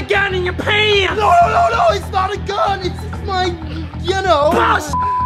the gun in your pants! No, no, no, no! it's not a gun! It's, just my, you know... Bullshit!